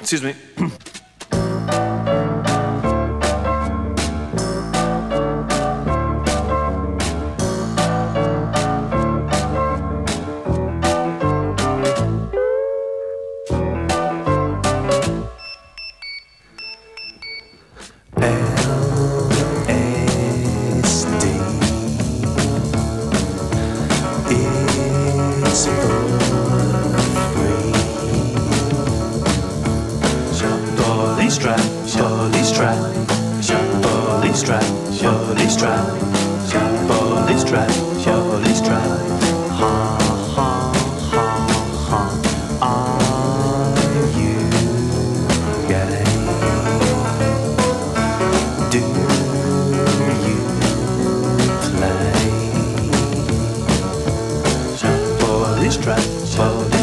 Excuse me. trap, police trap, police trap, police trap, police trap, police trap. Ha ha ha ha. Are you gay? Do you play? Police trap, police.